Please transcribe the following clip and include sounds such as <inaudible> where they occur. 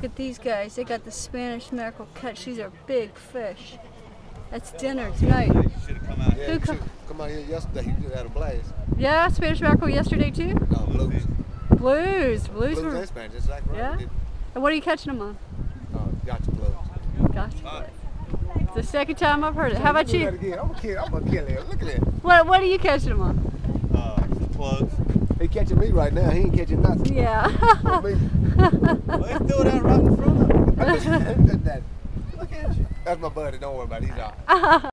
Look at these guys. They got the Spanish mackerel catch. These are big fish. That's dinner tonight. Should have come out. Yeah, Who he come out here yesterday. He had a blast. Yeah, Spanish mackerel yesterday too. No, blues. Blues, blues Blues were. and Spanish, just like Yeah? right. And what are you catching them on? Uh, gotcha blues. Gotcha. It's the second time I've heard it. How about you? again. I'm gonna kill. I'm gonna kill him. Look at that. What What are you catching them on? Uh, plugs. He catching me right now. He ain't catching nothing. Yeah. For me. <laughs> Well, <laughs> Look at you. That's my buddy. Don't worry about it. He's out. <laughs>